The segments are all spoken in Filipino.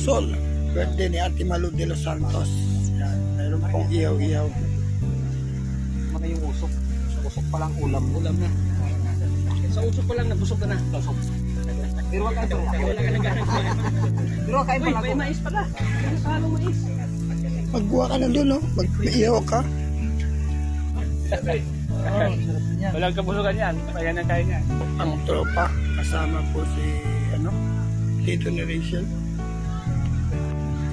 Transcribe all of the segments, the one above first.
Lunsol. Birthday ni Ate Malu de los Santos. Yan, mayroon pong ihaw-ihaw. Mga yung usok. Usok pa lang ulam. Ulam na. Sa usok pa lang, nabusog ka na. Usok. Pero wag ka ito. Wala ka naghahanap. Pero kain Uy, pala may mais pala. Ano sa halong mais? Magbuha ka na doon, no? Mag-ihaw ka. Walang kabusugan yan. Kaya na kain yan. Ang tropa, kasama po si, ano, Tito ni Rachel.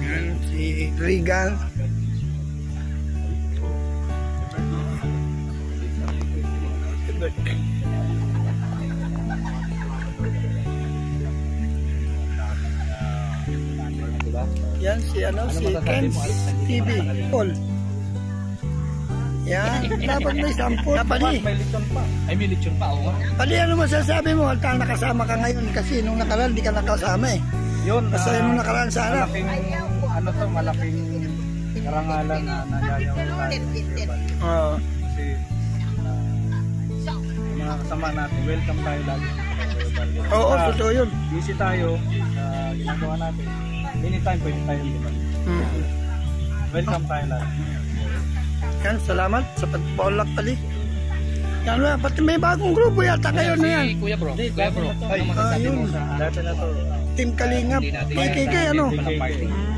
Yan, si Regal. Yan si ano si Ken's TV Paul. Yan, dapat may sample. Dapat ni. May lechon pa. Ay, may lechon pa. Oo. Pali ano masasabi mo? Tal nakasama ka ngayon kasi nung nakaraan di ka nakasama eh. Yun. Basta ah, nung nakaraan sana. Malaking, ano to, malaking karangalan na nagayaw tayo. Oo. Kasi ah, mga kasama natin, welcome tayo lagi. Oo, Ah, totoo yun. busy tayo sa ginagawa natin. Anytime pwede tayo lumabas. Mm. Welcome tayo lagi. Yan, salamat sa pagpaulak pali. Yan na, pati may bagong grupo yata kayo na yan. Kuya bro. Kuya bro. Ay, Ah, yun. Dati na to. Team Kalingap. KKK ano? KKK. Wala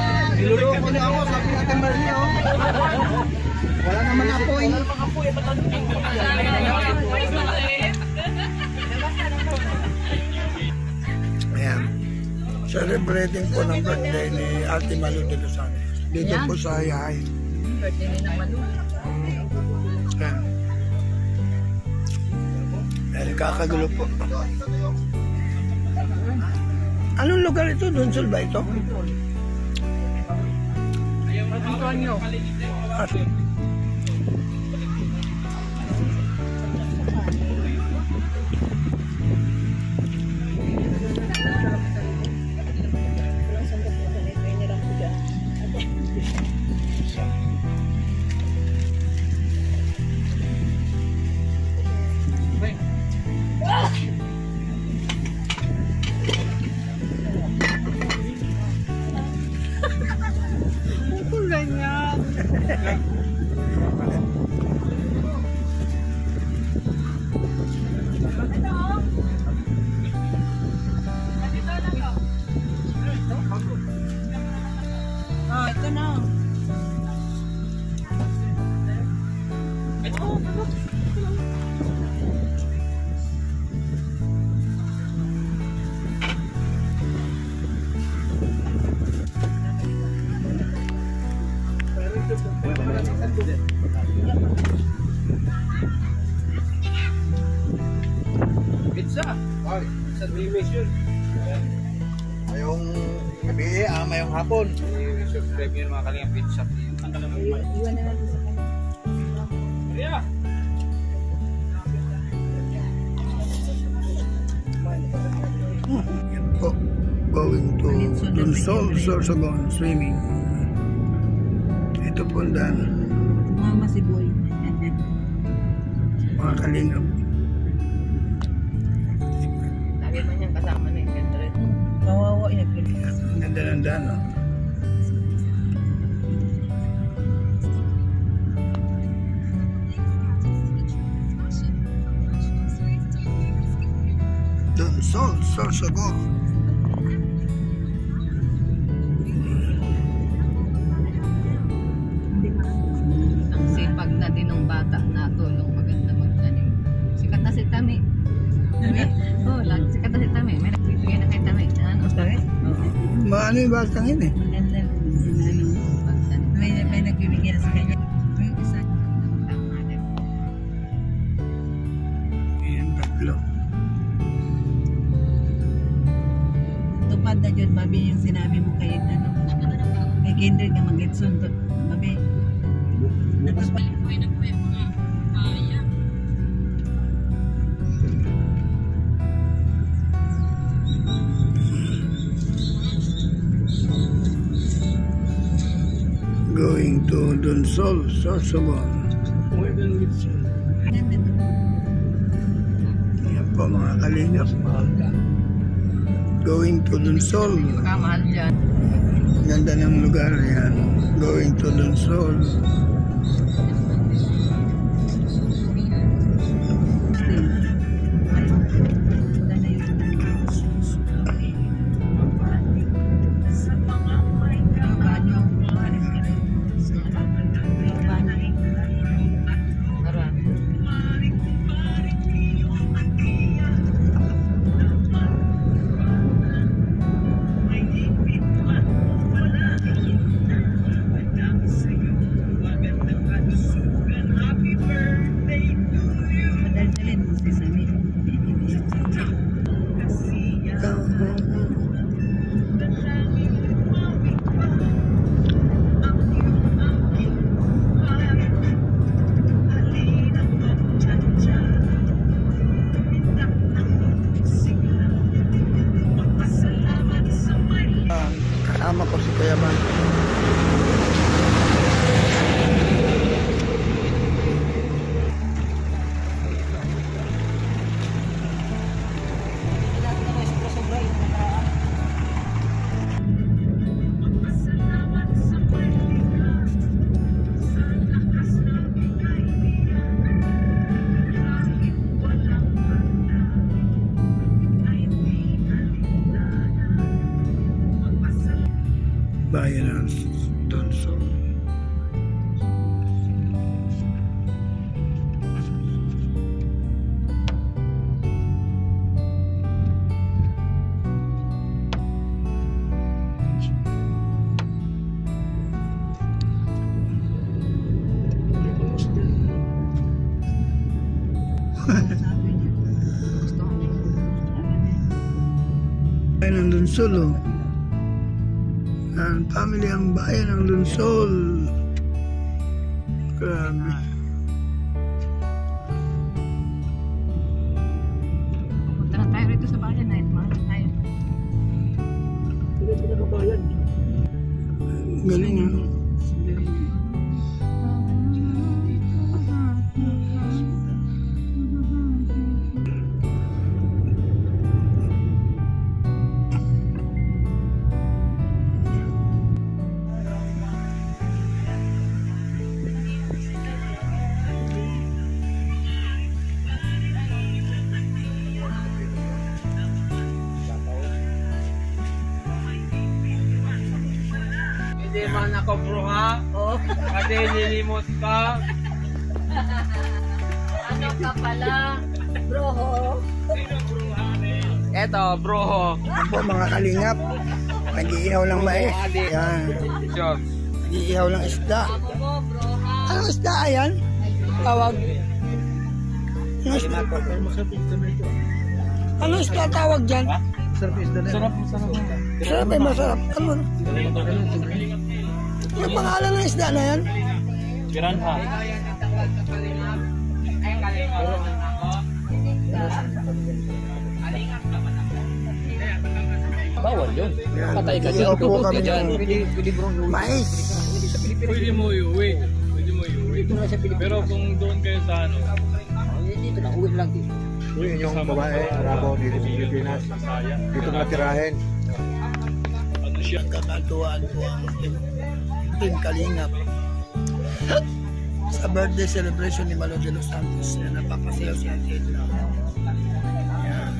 Niluloko na ako, sabi natin Marnie, oh. Wala naman apoy. Ayan. Celebrating po ng birthday ni Ate Malu de los Santos. Dito po sa Hayay. Birthday ni Malu. Ayan. Ayan, kakagulo po. Anong lugar ito? Dunsol ba ito? Ah, Ah, mayong hapon. I-subscribe yun mga kalinga pizza. Ang kalang Iwan na natin sa kanya. Maria. Yan po. Going to Dunsol, Sorsogon, swimming. Ito po ang daan. Mama si Boy. Mga kalingap. Ganda ng daan, no? Dunsol, Sorsogon. Ang sipag na din ng bata na tulong Maano yung batang yun eh? Maganda. May, may nagbibigay na sa kanya. Yung isa. Ayan, tatlo. Tupad na dyan, mami, yung sinabi mo kay ano. Kay Kendrick nga mag-getson to. Babe. Tapos pa. Going to Donsol, Sorsogon. Yan po mga kalingap. Going to dyan. Ganda ng lugar yan. Going to Donsol. Bayan ng Donsol. Bayan ng Donsol, oh. Ang family ang bayan ng Lunsol. Grabe. Punta na tayo rito sa bayan na ito. Tayo. Galing ah. Hindi man ako bro ha. Oh, Kasi nilimot ka. ano ka pala? Bro, Eto bro. Yan po mga kalingap. Nag-iihaw lang mais. Yan. Diyos. Nag-iihaw lang isda. Anong isda yan? Tawag. Anong isda? Anong isda tawag dyan? Sarap masarap. Sarap eh, masarap. Ano? Ano pangalan ng isda na yan? Piranha. Bawal yun. Patay ka dyan. Tubog ka dyan. mais. Pwede mo iuwi. Pwede mo iuwi. Pero kung doon kayo sa ano, Dito lang, uwi lang dito. Yun yung babae, Arabo, dito sa Pilipinas. Dito natirahin. ano siya, Kakatuwaan po ang team, Kalingap. Sa birthday celebration ni Malo de los Santos, yan, napapasayaw si Ate Edna. Yan.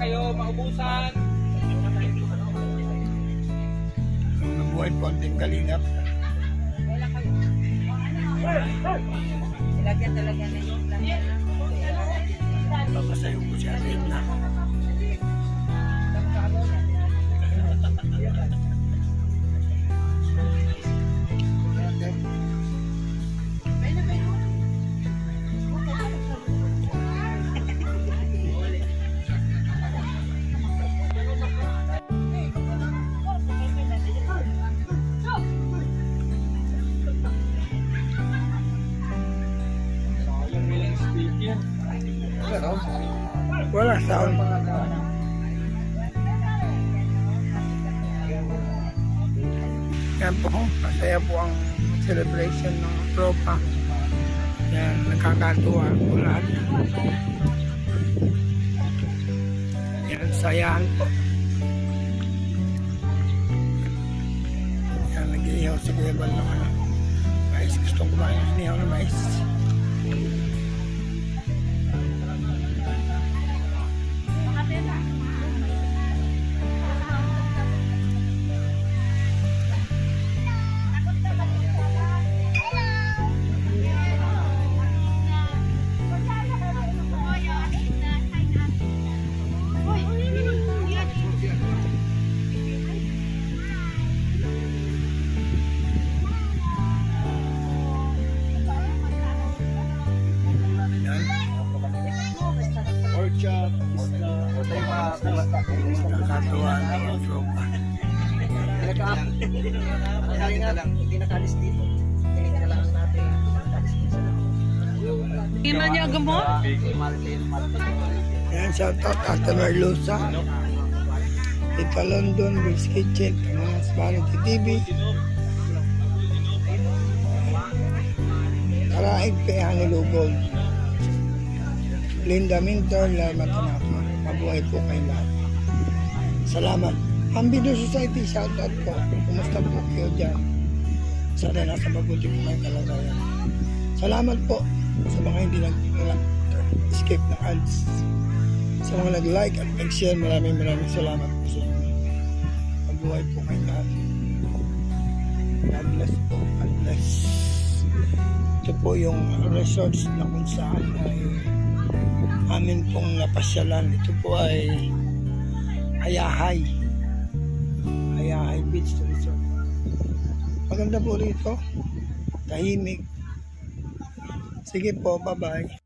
Kayo, maubusan. Nabuhay po ang team Kalingap, Lagyan talaga na yung napapasayaw po si Ate Edna. Wala sound. Yan po, masaya po ang celebration ng tropa. Yan, nakakatuwa po lahat. Yan, sayahan po. Yan, nag-iihaw si Kuya Bal ng ano. Mais, gustong kumain ng inihaw na mais. Hindi man niya gamot? Yan, shoutout Ate Merlusa. Tita London, Bill's Kitchen, Kamanas Vanity TV. Karaig Pehan Lugol. Linda Mintor, Lalma Tanaka. Mabuhay po kayo lahat. Salamat. Ambido Society, shoutout po. Kumusta po kayo dyan? Sana nasa mabuti po may kalagayan. Salamat po sa mga hindi nag escape na ads. Sa mga nag-like at nag-share, maraming maraming salamat po sa inyo. Mabuhay po kayo lahat. God bless po. God bless. Ito po yung resorts na kung saan ay amin pong napasyalan. Ito po ay Ayahay. Ayahay Beach Resort. Maganda po rito. Tahimik. Sige po, bye-bye.